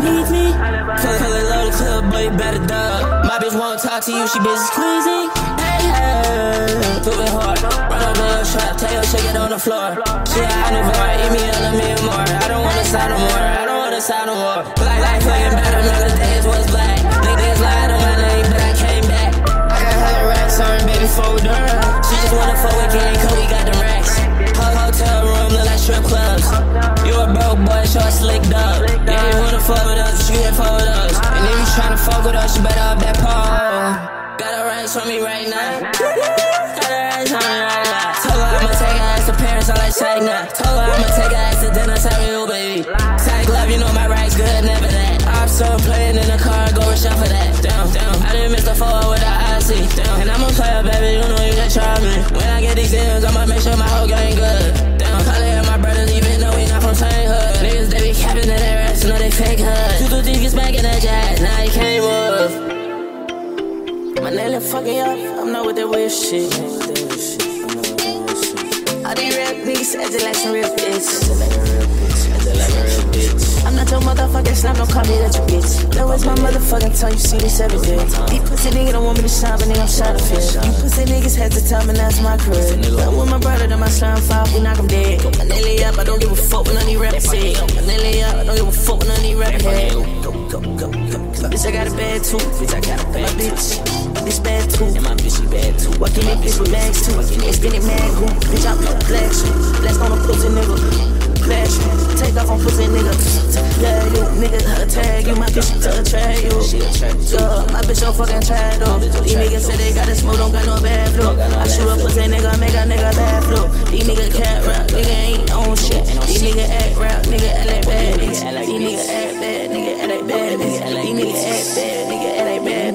beneath me. Pull, pull it loaded clip, boy, you better duck. My bitch won't talk to you, she busy squeezing. Hey, hey, do hard. Run up the trap, tell your shit get on the floor. She a omnivore, eat me a million more. I don't wanna sign no more, I don't wanna sign no more. Black life playing better, nigga, days was black. Niggas lied on my name, but I came back. I got hella racks on, baby, folder. She tryna fuck with us, you better up that pole. Got a racks on me right now. Got a racks on me right now. Told her I'ma take her ass to Paris, I like China. Told her I'ma take her ass to dinner, tell me who, baby. Tag love, you know my racks good, never that. I'm so playing in the car, go and shop for that. Down, down. I didn't miss the four with My nigga fucking up, I'm not with that weird shit. All these real niggas acting like some real bitch. Acting like a real bitch. Acting like a real bitch. I'm not your motherfucking slime, don't call me that you bitch. That was my motherfucking tongue, you see this every day. These pussy niggas don't want me to shine, but nigga, I'm shot to fish. You pussy niggas had to tell me that's my career. But with my brother, then my slime fall, we knock him dead. My nelly up, I don't give a fuck when I of these rappers say. My nelly up, I don't give a fuck when of these rappers head. Go, go, go, go. Bitch, I got a bad too. Bitch, I got a bad bitch. Bitch bad too. And my bitch, she bad too. Walking in bitch with bags too. Extended mag who? Bitch, I'm a black shit. Blast on a pussy nigga. Flash, take off on pussy nigga. Yeah, you nigga, tag you, my bitch to attract you. Yeah, my bitch so fucking tried though. These niggas say they got it smooth, don't got no bad flow. I shoot a pussy nigga, make a nigga bad flow. These niggas cat rap, nigga ain't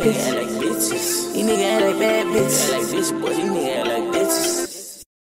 nigga act like bitches. These niggas act like bad bitches. These niggas act like bitch, boy. These niggas act like bitch.